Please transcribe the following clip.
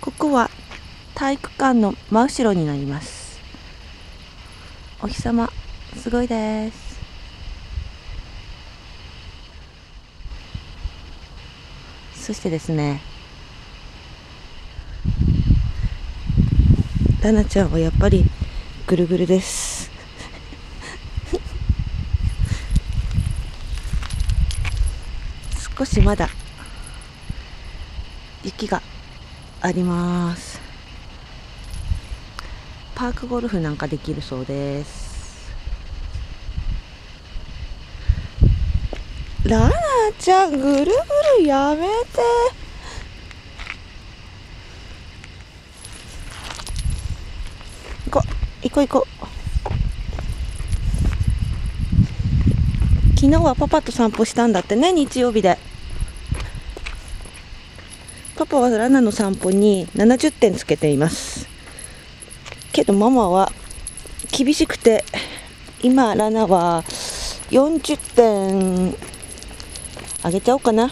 ここは体育館の真後ろになります。お日様すごいです。そしてですねラナちゃんはやっぱりぐるぐるです。少しまだ雪があります。パークゴルフなんかできるそうです。ラナちゃんぐるぐるやめて。行こう行こう行こう。昨日はパパと散歩したんだってね日曜日で。パパはラナの散歩に70点つけています。けどママは厳しくて今ラナは40点あげちゃおうかな。